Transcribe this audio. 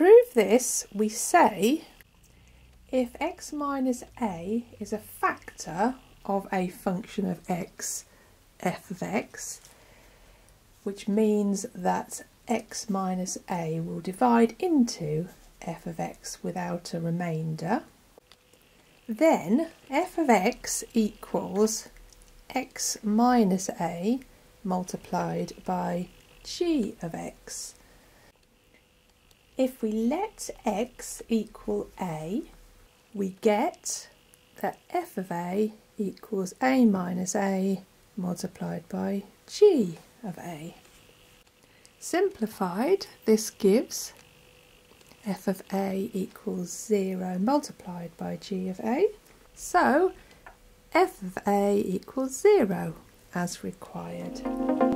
with this, we say if x minus a is a factor of a function of x, f of x, which means that x minus a will divide into f of x without a remainder, then f of x equals x minus a multiplied by g of x. If we let x equal a, we get that f of a equals a minus a multiplied by g of a. Simplified, this gives f of a equals 0 multiplied by g of a. So f of a equals 0 as required.